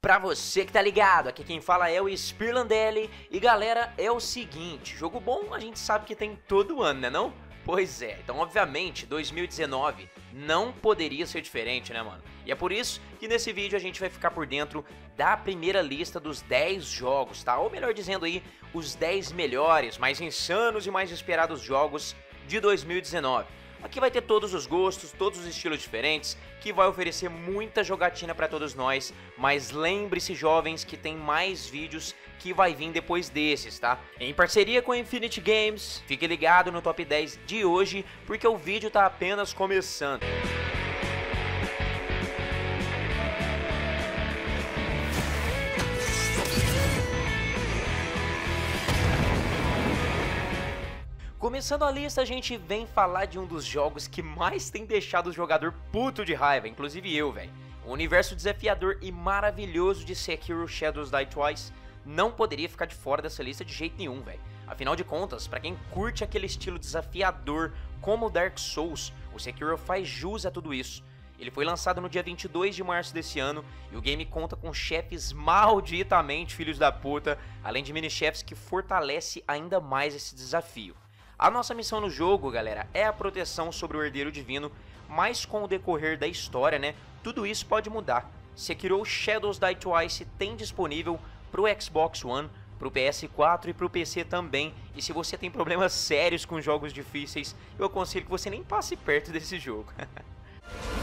Pra você que tá ligado, aqui quem fala é o Spirlandelli e galera, é o seguinte, jogo bom a gente sabe que tem todo ano, né não? Pois é, então obviamente 2019 não poderia ser diferente, né mano? E é por isso que nesse vídeo a gente vai ficar por dentro da primeira lista dos 10 jogos, tá? Ou melhor dizendo aí, os 10 melhores, mais insanos e mais esperados jogos de 2019. Aqui vai ter todos os gostos, todos os estilos diferentes, que vai oferecer muita jogatina para todos nós, mas lembre-se jovens que tem mais vídeos que vai vir depois desses, tá? Em parceria com a Infinity Games, fique ligado no top 10 de hoje, porque o vídeo tá apenas começando. Começando a lista, a gente vem falar de um dos jogos que mais tem deixado o jogador puto de raiva, inclusive eu, velho. O universo desafiador e maravilhoso de Sekiro Shadows Die Twice não poderia ficar de fora dessa lista de jeito nenhum, velho. Afinal de contas, para quem curte aquele estilo desafiador como Dark Souls, o Sekiro faz jus a tudo isso. Ele foi lançado no dia 22 de março desse ano e o game conta com chefes malditamente filhos da puta, além de mini-chefes que fortalece ainda mais esse desafio. A nossa missão no jogo, galera, é a proteção sobre o herdeiro divino, mas com o decorrer da história, né, tudo isso pode mudar. Sekiro Shadows Die Twice tem disponível para o Xbox One, para o PS4 e para o PC também. E se você tem problemas sérios com jogos difíceis, eu aconselho que você nem passe perto desse jogo.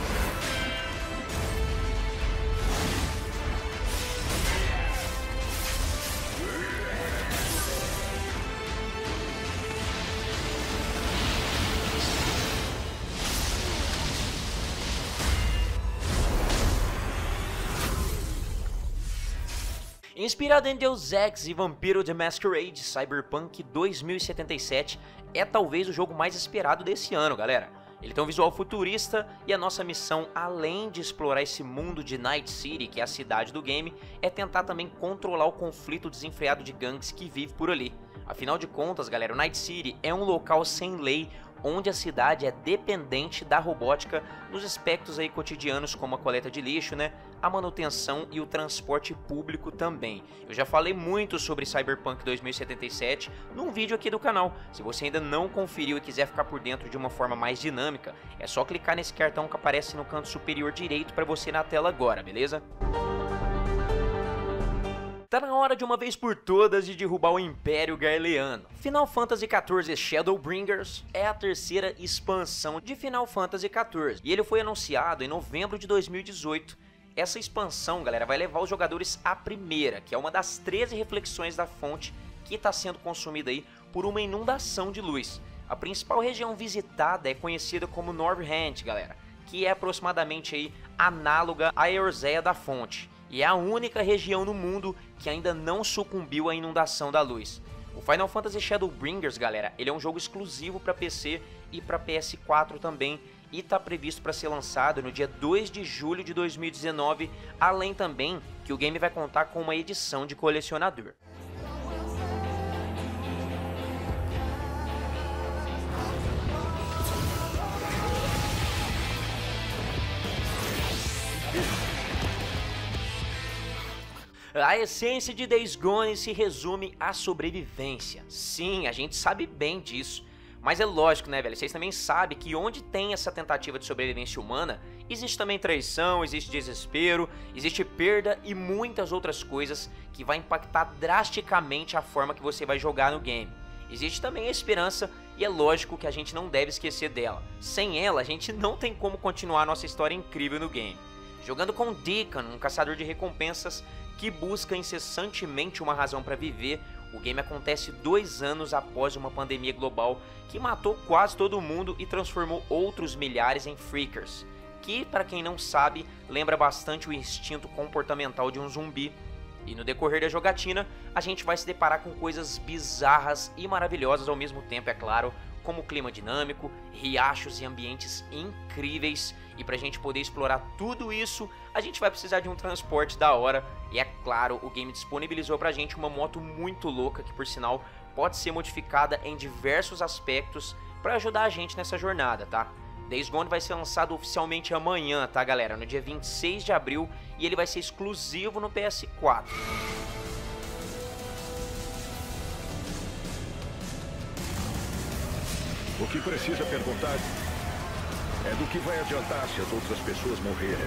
Inspirado em Deus Ex e Vampiro the Masquerade, Cyberpunk 2077 é talvez o jogo mais esperado desse ano, galera. Ele tem um visual futurista e a nossa missão, além de explorar esse mundo de Night City, que é a cidade do game, é tentar também controlar o conflito desenfreado de gangues que vive por ali. Afinal de contas, galera, o Night City é um local sem lei onde a cidade é dependente da robótica nos aspectos aí cotidianos como a coleta de lixo, né, a manutenção e o transporte público também. Eu já falei muito sobre Cyberpunk 2077 num vídeo aqui do canal. Se você ainda não conferiu e quiser ficar por dentro de uma forma mais dinâmica, é só clicar nesse cartão que aparece no canto superior direito para você na tela agora, beleza? Tá na hora de uma vez por todas de derrubar o Império Garleano. Final Fantasy XIV Shadowbringers é a terceira expansão de Final Fantasy XIV e ele foi anunciado em novembro de 2018. Essa expansão, galera, vai levar os jogadores à primeira, que é uma das 13 reflexões da fonte que está sendo consumida aí por uma inundação de luz. A principal região visitada é conhecida como Northrend, galera, que é aproximadamente aí análoga à Eorzea da fonte e é a única região no mundo que ainda não sucumbiu à inundação da luz. O Final Fantasy Shadowbringers, galera, ele é um jogo exclusivo para PC e para PS4 também e está previsto para ser lançado no dia 2 de julho de 2019, além também que o game vai contar com uma edição de colecionador. A essência de Days Gone se resume à sobrevivência. Sim, a gente sabe bem disso. Mas é lógico, né, velho? Vocês também sabem que onde tem essa tentativa de sobrevivência humana, existe também traição, existe desespero, existe perda e muitas outras coisas que vai impactar drasticamente a forma que você vai jogar no game. Existe também a esperança e é lógico que a gente não deve esquecer dela. Sem ela, a gente não tem como continuar nossa história incrível no game. Jogando com Deacon, um caçador de recompensas que busca incessantemente uma razão para viver, o game acontece dois anos após uma pandemia global que matou quase todo mundo e transformou outros milhares em freakers, que, para quem não sabe, lembra bastante o instinto comportamental de um zumbi. E no decorrer da jogatina, a gente vai se deparar com coisas bizarras e maravilhosas ao mesmo tempo, é claro, como clima dinâmico, riachos e ambientes incríveis. E para a gente poder explorar tudo isso, a gente vai precisar de um transporte da hora. E é claro, o game disponibilizou para a gente uma moto muito louca que, por sinal, pode ser modificada em diversos aspectos para ajudar a gente nessa jornada, tá? Days Gone vai ser lançado oficialmente amanhã, tá galera? No dia 26 de abril e ele vai ser exclusivo no PS4. O que precisa perguntar é do que vai adiantar se as outras pessoas morrerem.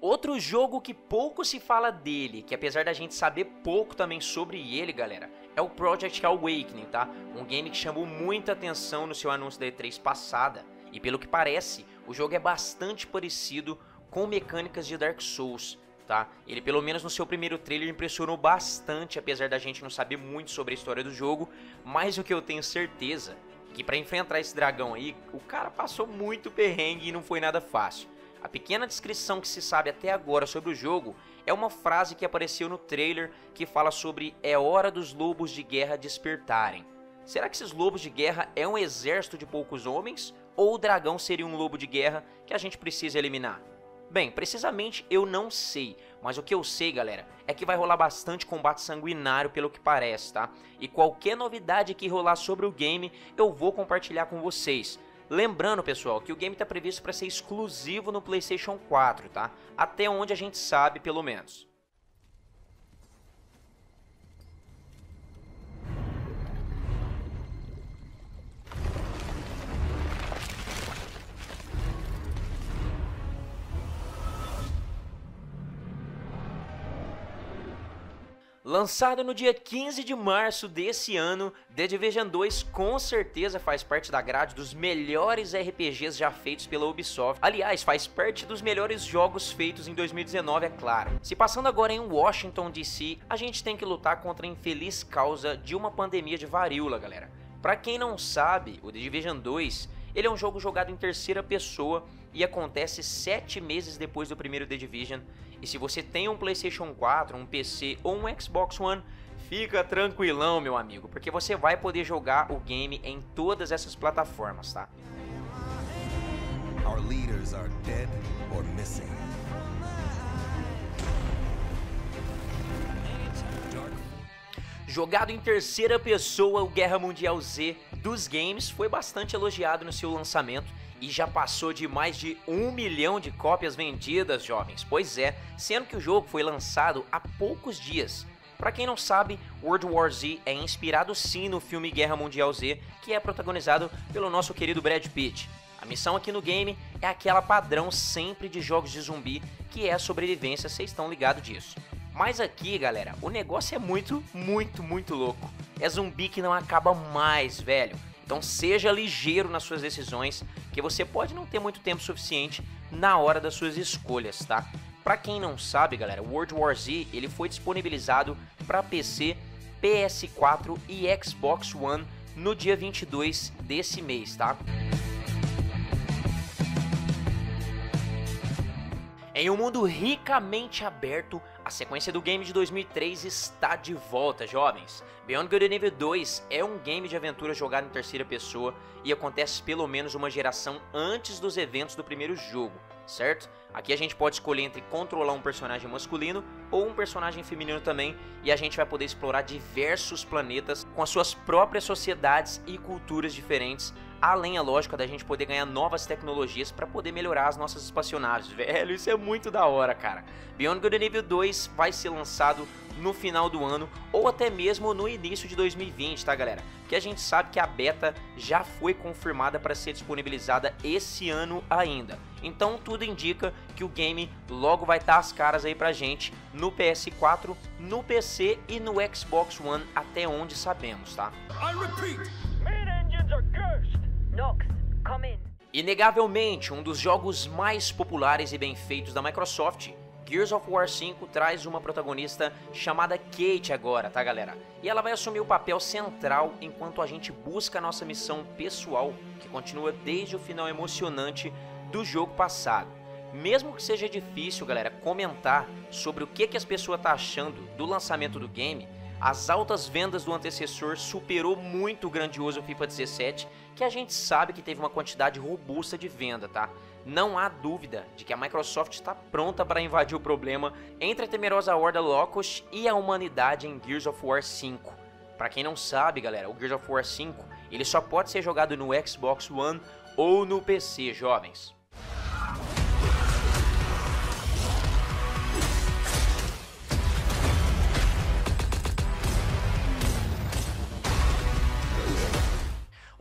Outro jogo que pouco se fala dele, que apesar da gente saber pouco também sobre ele, galera, é o Project Awakening, tá? Um game que chamou muita atenção no seu anúncio da E3 passada. E pelo que parece, o jogo é bastante parecido com mecânicas de Dark Souls, tá? Ele pelo menos no seu primeiro trailer impressionou bastante, apesar da gente não saber muito sobre a história do jogo, mas o que eu tenho certeza é que para enfrentar esse dragão aí, o cara passou muito perrengue e não foi nada fácil. A pequena descrição que se sabe até agora sobre o jogo é uma frase que apareceu no trailer que fala sobre é hora dos lobos de guerra despertarem. Será que esses lobos de guerra é um exército de poucos homens ou o dragão seria um lobo de guerra que a gente precisa eliminar? Bem, precisamente eu não sei, mas o que eu sei, galera, é que vai rolar bastante combate sanguinário pelo que parece, tá? E qualquer novidade que rolar sobre o game, eu vou compartilhar com vocês. Lembrando, pessoal, que o game está previsto para ser exclusivo no PlayStation 4, tá? Até onde a gente sabe, pelo menos. Lançado no dia 15 de março desse ano, The Division 2 com certeza faz parte da grade dos melhores RPGs já feitos pela Ubisoft. Aliás, faz parte dos melhores jogos feitos em 2019, é claro. Se passando agora em Washington DC, a gente tem que lutar contra a infeliz causa de uma pandemia de varíola, galera. Para quem não sabe, o The Division 2 ele é um jogo jogado em terceira pessoa e acontece 7 meses depois do primeiro The Division. E se você tem um PlayStation 4, um PC ou um Xbox One, fica tranquilão, meu amigo, porque você vai poder jogar o game em todas essas plataformas, tá? Our leaders are dead or missing. Jogado em terceira pessoa, o Guerra Mundial Z dos games foi bastante elogiado no seu lançamento e já passou de mais de um milhão de cópias vendidas, jovens. Pois é, sendo que o jogo foi lançado há poucos dias. Para quem não sabe, World War Z é inspirado sim no filme Guerra Mundial Z, que é protagonizado pelo nosso querido Brad Pitt. A missão aqui no game é aquela padrão sempre de jogos de zumbi, que é a sobrevivência, vocês estão ligados disso. Mas aqui, galera, o negócio é muito, muito, muito louco. É zumbi que não acaba mais, velho. Então seja ligeiro nas suas decisões, que você pode não ter muito tempo suficiente na hora das suas escolhas, tá? Para quem não sabe, galera, World War Z ele foi disponibilizado para PC, PS4 e Xbox One no dia 22 desse mês, tá? Em um mundo ricamente aberto, a sequência do game de 2003 está de volta, jovens. Beyond Good and Evil 2 é um game de aventura jogado em terceira pessoa e acontece pelo menos uma geração antes dos eventos do primeiro jogo, certo? Aqui a gente pode escolher entre controlar um personagem masculino ou um personagem feminino também, e a gente vai poder explorar diversos planetas com as suas próprias sociedades e culturas diferentes, além, é lógico, da gente poder ganhar novas tecnologias para poder melhorar as nossas espaçonaves. Velho, isso é muito da hora, cara. Beyond Good Evil 2 vai ser lançado no final do ano ou até mesmo no início de 2020, tá, galera? Que a gente sabe que a beta já foi confirmada para ser disponibilizada esse ano ainda. Então tudo indica que o game logo vai estar tá as caras aí pra gente no PS4, no PC e no Xbox One até onde sabemos, tá? I repeat. Inegavelmente, um dos jogos mais populares e bem feitos da Microsoft, Gears of War 5 traz uma protagonista chamada Kate agora, tá galera? E ela vai assumir o papel central enquanto a gente busca a nossa missão pessoal, que continua desde o final emocionante do jogo passado. Mesmo que seja difícil, galera, comentar sobre o que, que as pessoas tá achando do lançamento do game, as altas vendas do antecessor superou muito o grandioso FIFA 17, que a gente sabe que teve uma quantidade robusta de venda, tá? Não há dúvida de que a Microsoft está pronta para invadir o problema entre a temerosa Horda Locust e a humanidade em Gears of War 5. Para quem não sabe, galera, o Gears of War 5 Ele só pode ser jogado no Xbox One ou no PC, jovens.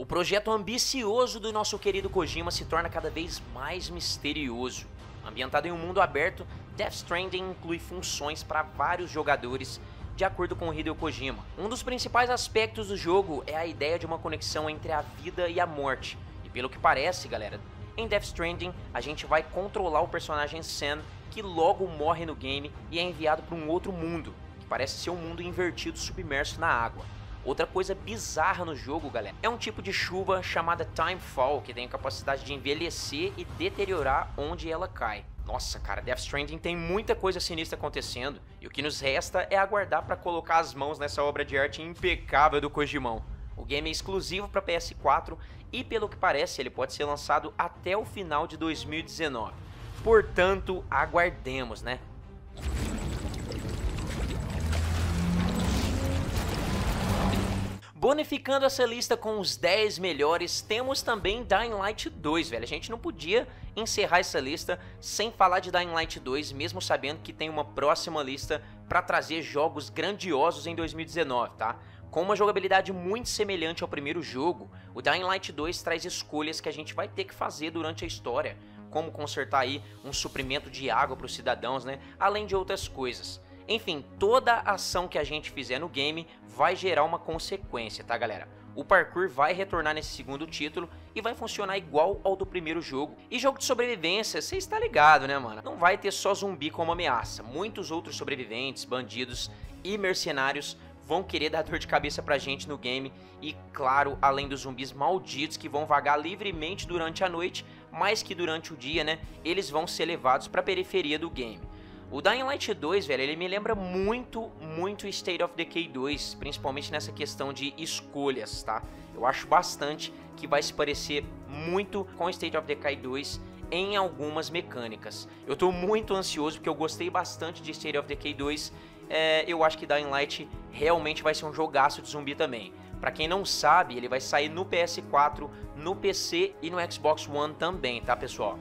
O projeto ambicioso do nosso querido Kojima se torna cada vez mais misterioso. Ambientado em um mundo aberto, Death Stranding inclui funções para vários jogadores, de acordo com Hideo Kojima. Um dos principais aspectos do jogo é a ideia de uma conexão entre a vida e a morte. E pelo que parece, galera, em Death Stranding a gente vai controlar o personagem Sam, que logo morre no game e é enviado para um outro mundo, que parece ser um mundo invertido submerso na água. Outra coisa bizarra no jogo, galera, é um tipo de chuva chamada Timefall, que tem a capacidade de envelhecer e deteriorar onde ela cai. Nossa, cara, Death Stranding tem muita coisa sinistra acontecendo, e o que nos resta é aguardar para colocar as mãos nessa obra de arte impecável do Kojimão. O game é exclusivo para PS4 e, pelo que parece, ele pode ser lançado até o final de 2019. Portanto, aguardemos, né? Bonificando essa lista com os 10 melhores, temos também Dying Light 2, velho. A gente não podia encerrar essa lista sem falar de Dying Light 2, mesmo sabendo que tem uma próxima lista para trazer jogos grandiosos em 2019, tá? Com uma jogabilidade muito semelhante ao primeiro jogo, o Dying Light 2 traz escolhas que a gente vai ter que fazer durante a história, como consertar aí um suprimento de água para os cidadãos, né? Além de outras coisas. Enfim, toda ação que a gente fizer no game vai gerar uma consequência, tá galera? O parkour vai retornar nesse segundo título e vai funcionar igual ao do primeiro jogo. E jogo de sobrevivência, você está ligado, né, mano? Não vai ter só zumbi como ameaça. Muitos outros sobreviventes, bandidos e mercenários vão querer dar dor de cabeça pra gente no game. E claro, além dos zumbis malditos que vão vagar livremente durante a noite, mas que durante o dia, né, eles vão ser levados pra periferia do game. O Dying Light 2, velho, ele me lembra muito, muito State of Decay 2, principalmente nessa questão de escolhas, tá? Eu acho bastante que vai se parecer muito com State of Decay 2 em algumas mecânicas. Eu tô muito ansioso porque eu gostei bastante de State of Decay 2. É, eu acho que Dying Light realmente vai ser um jogaço de zumbi também. Para quem não sabe, ele vai sair no PS4, no PC e no Xbox One também, tá, pessoal?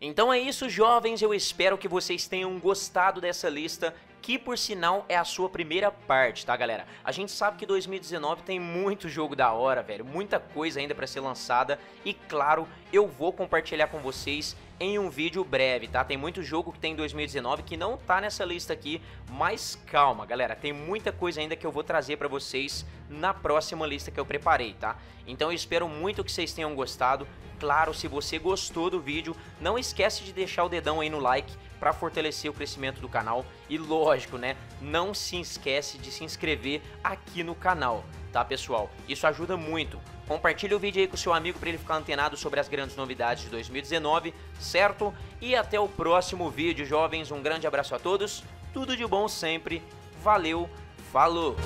Então é isso, jovens. Eu espero que vocês tenham gostado dessa lista que por sinal é a sua primeira parte, tá galera? A gente sabe que 2019 tem muito jogo da hora, velho, muita coisa ainda para ser lançada e claro, eu vou compartilhar com vocês em um vídeo breve, tá? Tem muito jogo que tem em 2019 que não tá nessa lista aqui, mas calma, galera, tem muita coisa ainda que eu vou trazer para vocês na próxima lista que eu preparei, tá? Então eu espero muito que vocês tenham gostado. Claro, se você gostou do vídeo, não esquece de deixar o dedão aí no like para fortalecer o crescimento do canal e lógico, né, não se esquece de se inscrever aqui no canal, tá, pessoal? Isso ajuda muito. Compartilhe o vídeo aí com seu amigo para ele ficar antenado sobre as grandes novidades de 2019, certo? E até o próximo vídeo, jovens. Um grande abraço a todos. Tudo de bom sempre. Valeu. Falou.